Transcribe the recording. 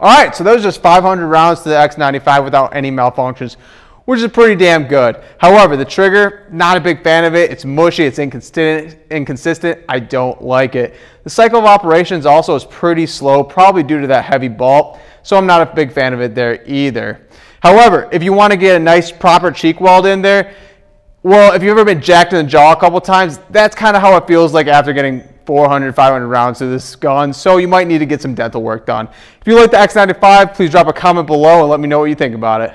All right, so those are just 500 rounds to the X95 without any malfunctions, which is pretty damn good. However, the trigger, not a big fan of it. It's mushy, it's inconsistent, inconsistent. I don't like it. The cycle of operations also is pretty slow, probably due to that heavy bolt, so I'm not a big fan of it there either. However, if you want to get a nice proper cheek weld in there, well, if you've ever been jacked in the jaw a couple times, that's kind of how it feels like after getting 400, 500 rounds to this gun. So you might need to get some dental work done. If you like the X95, please drop a comment below and let me know what you think about it.